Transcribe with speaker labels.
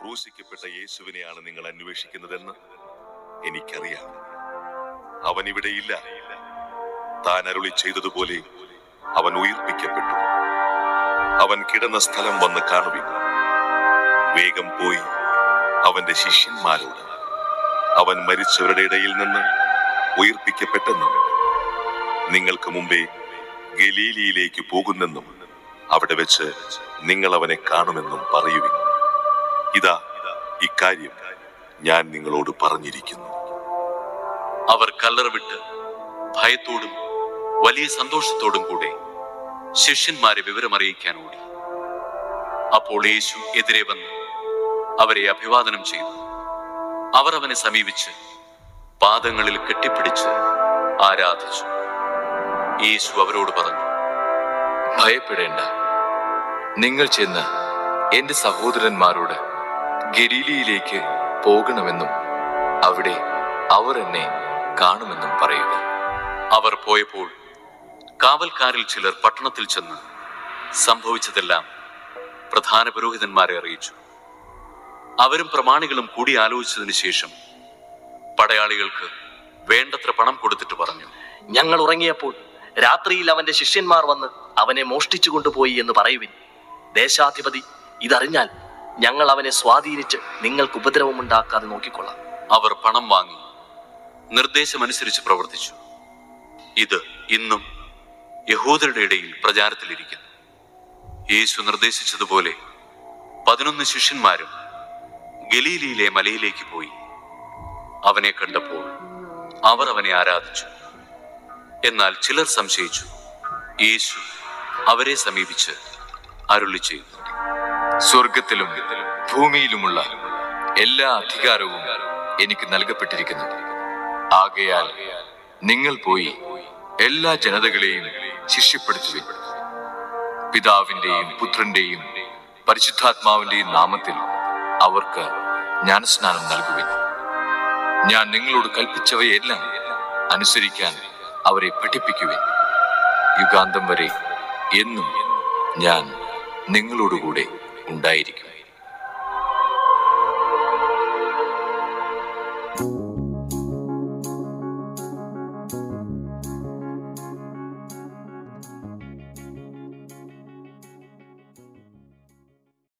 Speaker 1: ക്രൂശിക്കപ്പെട്ട യേശുവിനെയാണ് നിങ്ങൾ അന്വേഷിക്കുന്നതെന്ന് എനിക്കറിയാം. അവൻ ഇവിടെയില്ല താൻ അരുളി ചെയ്തതുപോലെ അവൻ ഉയർപ്പിക്കപ്പെട്ടു. അവൻ കിടന്ന സ്ഥലം വന്ന് കാണുവിൻ. വേഗം പോയി അവന്റെ ശിഷ്യന്മാരോട്. അവൻ മരിച്ചവരുടെ ഇടയിൽ നിന്ന് ഉയർപ്പിക്കപ്പെട്ടെന്നും നിങ്ങൾക്ക് മുമ്പേ ഗലീലിയിലേക്ക് പോകുന്നെന്നും അവിടെ വെച്ച് നിങ്ങൾ അവനെ കാണുമെന്നും പറയുവിൻ. ഇതാ ഇക്കാര്യം ഞാൻ നിങ്ങളോട് പറഞ്ഞിരിക്കുന്നു.
Speaker 2: അവർ കല്ലറ വിട്ട് ഭയത്തോടും വലിയ സന്തോഷത്തോടും കൂടെ ശിഷ്യന്മാരെ വിവരമറിയിക്കാൻ ഓടി. അപ്പോൾ യേശു എതിരെ വന്ന് അവരെ അഭിവാദനം ചെയ്തു. അവർ അവനെ സമീപിച്ച് പാദങ്ങളിൽ കെട്ടിപ്പിടിച്ച് ആരാധിച്ചു. യേശു അവരോട് പറഞ്ഞു
Speaker 3: ഭയപ്പെടേണ്ട. നിങ്ങൾ ചെന്ന് എന്റെ സഹോദരന്മാരോട് ഗലീലിയിലേക്ക് പോകണമെന്നും അവിടെ അവർ എന്നെ കാണുമെന്നും പറയുക.
Speaker 2: അവർ പോയപ്പോൾ കാവൽക്കാരിൽ ചിലർ പട്ടണത്തിൽ ചെന്ന് സംഭവിച്ചതെല്ലാം പ്രധാന പുരോഹിതന്മാരെ അറിയിച്ചു. അവരും പ്രമാണികളും കൂടി ആലോചിച്ചതിന് ശേഷം പടയാളികൾക്ക് വേണ്ടത്ര പണം കൊടുത്തിട്ട് പറഞ്ഞു.
Speaker 4: ഞങ്ങൾ ഉറങ്ങിയപ്പോൾ രാത്രിയിൽ അവന്റെ ശിഷ്യന്മാർ വന്ന് അവനെ മോഷ്ടിച്ചു കൊണ്ടുപോയി എന്ന് പറയുവിൻ. ദേശാധിപതി ഇതറിഞ്ഞാൽ ഞങ്ങൾ അവനെ സ്വാധീനിച്ച് നിങ്ങൾക്ക് ഉപദ്രവമുണ്ടാക്കാതെ നോക്കിക്കൊള്ളാം.
Speaker 2: അവർ പണം വാങ്ങി നിർദ്ദേശമനുസരിച്ച് പ്രവർത്തിച്ചു. ഇത് ഇന്നും യഹൂദരുടെ ഇടയിൽ പ്രചാരത്തിലിരിക്കുന്നു. യേശു നിർദ്ദേശിച്ചതുപോലെ പതിനൊന്ന് ശിഷ്യന്മാരും ഗലീലിയിലെ മലയിലേക്ക് പോയി. അവനെ കണ്ടപ്പോൾ അവർ അവനെ ആരാധിച്ചു. എന്നാൽ ചിലർ സംശയിച്ചു യേശു അവരെ സമീപിച്ച് അരുളി ചെയ്തു
Speaker 3: സ്വർഗത്തിലും ഭൂമിയിലുമുള്ള എല്ലാ അധികാരവും എനിക്ക് നൽകപ്പെട്ടിരിക്കുന്നു. ആകയാൽ നിങ്ങൾ പോയി എല്ലാ ജനതകളെയും ശിഷ്യപ്പെടുത്തുവിൻ. പിതാവിന്റെയും പുത്രന്റെയും പരിശുദ്ധാത്മാവിന്റെയും നാമത്തിൽ അവർക്ക് ജ്ഞാനസ്നാനം നൽകുവിൻ. ഞാൻ നിങ്ങളോട് കൽപ്പിച്ചവയെല്ലാം അനുസരിക്കാൻ അവരെ പഠിപ്പിക്കുവിൻ. യുഗാന്തം വരെ എന്നും ഞാൻ നിങ്ങളോടുകൂടെ ഉണ്ടായിരിക്കും.